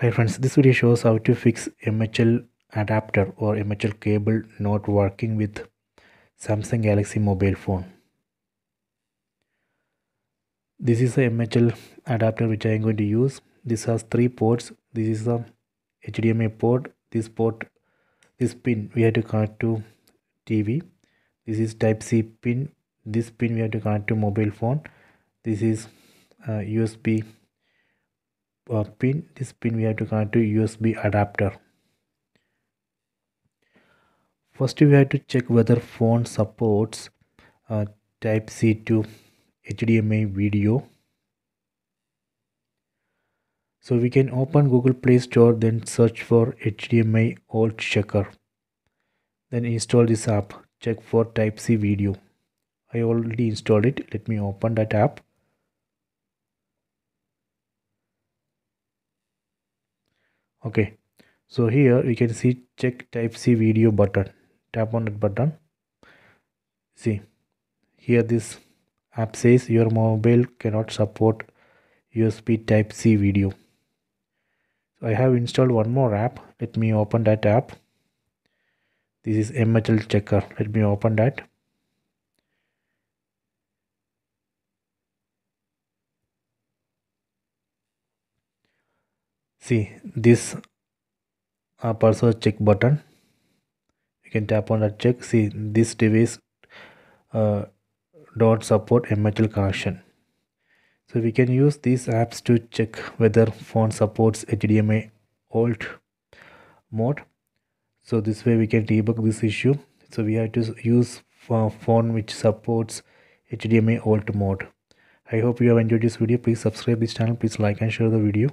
Hi friends, this video shows how to fix MHL adapter or MHL cable not working with Samsung Galaxy mobile phone. This is a MHL adapter which I am going to use. This has three ports. This is a HDMI port. This port, this pin we have to connect to TV. This is Type C pin. This pin we have to connect to mobile phone. This is uh, USB pin. This pin we have to connect to USB adapter. First we have to check whether phone supports uh, type C to HDMI video. So we can open Google Play Store then search for HDMI alt checker. Then install this app. Check for type C video. I already installed it. Let me open that app okay. So here you can see check type c video button. Tap on that button. See here this app says your mobile cannot support usb type c video. So i have installed one more app. Let me open that app. This is mhl checker. Let me open that see this uh, parser check button. You can tap on that check. See this device uh, don't support mhl connection. So we can use these apps to check whether phone supports hdmi alt mode. So this way we can debug this issue. So we have to use a phone which supports hdmi alt mode. I hope you have enjoyed this video. Please subscribe this channel. Please like and share the video